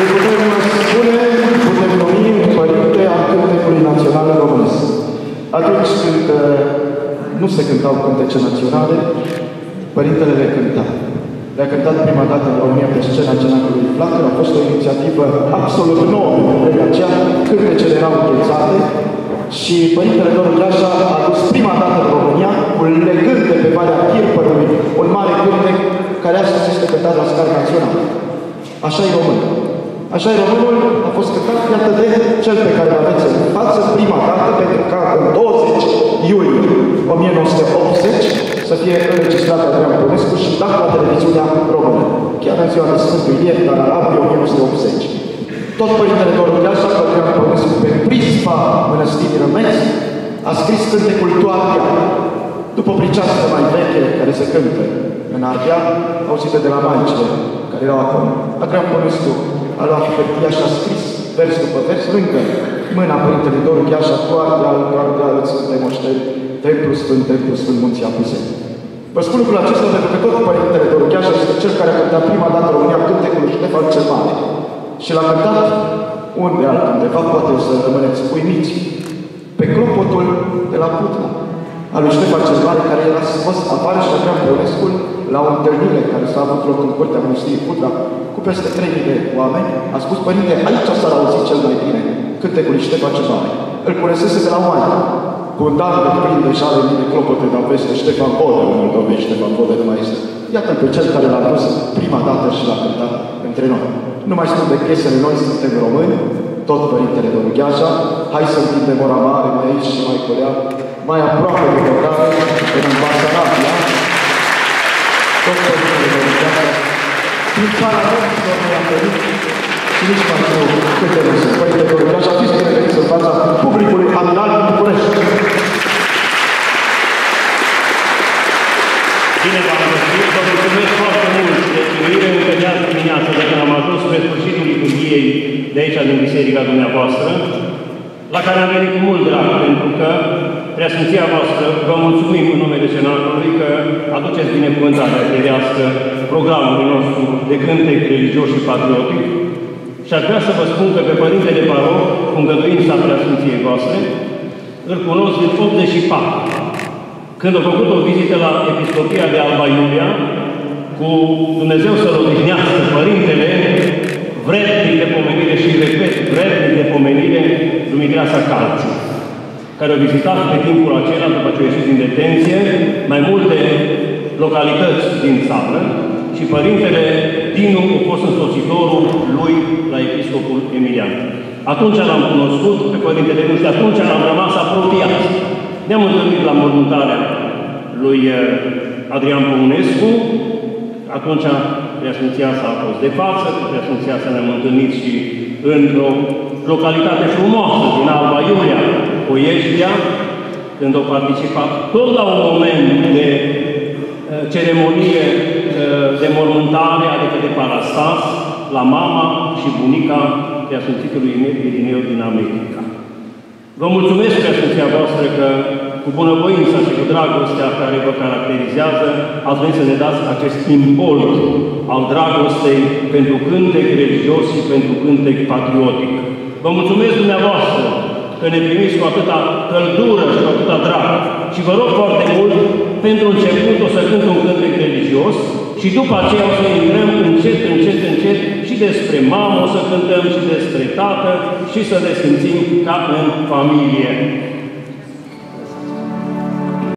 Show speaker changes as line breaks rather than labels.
Îi putem spune, putem numi părinte al cântecului național românesc. Atunci când uh, nu se cântau cântece naționale, părintele le cânta. Le-a cântat prima dată în România pe scena Cenacului Flacăr, a fost o inițiativă absolut nouă în vremea aceea, cântecele erau înghețate și Părintele Doru Gheașa a adus prima dată în România, cu legând de pe Valea Chirpărului, un mare cântec care astăzi este cântat la scară națională. Așa e român. Așa e românul, a fost cântat, iată de cel pe care îl aveți în față, prima dată, pentru că în 20 iulie 1980 să fie înregistrat Adrian Păunescu și dat la televiziunea română. Chiar în ziua de Sfântul Ilie, dar la anul 1980. Tot Părintele Doru Gheașa, Adrian Păunescu, pe prisma mănăstirii Rămeți, a scris cântecul Toartea, după pricească mai veche care se cântă în Ardeal, auzită de la maicile care erau acolo. Adrian Păunescu a luat hârtia și a scris vers după vers, lângă mâna Părintele Doru Gheașa, Toartea, Toartea, Sfânte Moșteri, Templu Sfânt, Templu Sfânt, Munții Apuseni. Vă spun lucrul acesta pentru că tot Părintele Dorocheașa este cel care a cântat prima dată în România cântecul Ștefan cel Mare. Și l-a cântat unde altundeva, poate o să rămâneți uimiți, pe clopotul de la Putna, al lui Ștefan cel Mare, care era fost afară și avea Pionescu la o întâlnire care s-a avut loc în curtea Mănăstirii Putna, cu peste 3.000 de oameni, a spus, Părinte, aici s-ar auzi cel mai bine cântecul lui Ștefan cel Mare. Îl cunosese de la oameni cu un dar de plin de șale mii de clopote de peste Ștefan Vodă, în Moldovei, Ștefan Vodă nu mai este. Iată pe cel care l-a dus prima dată și l-a cântat între noi. Nu mai spun de piesele noi, suntem români, tot Părintele Domnul Gheașa, hai să întindem ora mare mai aici și mai colea, mai aproape de Băgare, în Basarabia, tot Părintele Domnul Gheașa, prin țara noastră ne-a venit și nici mai nu câte nu sunt. Părinte Domnul Gheașa, fiți bineveniți în fața publicului amiral din București.
Bine v-am găsit, vă mulțumesc foarte mult de primire încă de azi dimineață, de când am ajuns spre sfârșitul liturgiei de aici, din biserica dumneavoastră, la care am venit cu mult drag, pentru că Preasfinția voastră, vă mulțumim în numele Senatului că aduceți binecuvântarea firească programului nostru de cântec religios și patriotic. Și aș vrea să vă spun că pe Părintele Baroc, cu îngăduința Preasfinției voastre, îl cunosc din 84 când a făcut o vizită la Episcopia de Alba Iulia, cu Dumnezeu să-L odihnească Părintele, vrednic de pomenire și, repet, vrednic de pomenire, Dumitreasa Calciu, care a vizitat pe timpul acela, după ce a ieșit din detenție, mai multe localități din țară și Părintele Dinu a fost însoțitorul lui la Episcopul Emilian. Atunci l-am cunoscut pe Părintele Dinu și atunci am rămas apropiați. Ne-am întâlnit la mormântarea lui eh, Adrian Păunescu, atunci Preasfinția s-a fost de față, cu Preasfinția s ne-am întâlnit și într-o localitate frumoasă din Alba Iulia, Poieștia, când au participat tot la un moment de uh, ceremonie uh, de mormântare, adică de parastas, la mama și bunica Preasfințitului Irineu din America. Vă mulțumesc, Preasfinția voastră, că cu bunăvoința și cu dragostea care vă caracterizează, ați venit să ne dați acest simbol al dragostei pentru cântec religios și pentru cântec patriotic. Vă mulțumesc dumneavoastră că ne primiți cu atâta căldură și cu atâta drag. Și vă rog foarte mult, pentru început o să cânt un cântec religios și după aceea o să intrăm încet, încet, încet și despre mamă o să cântăm și despre tată și să ne simțim ca în familie.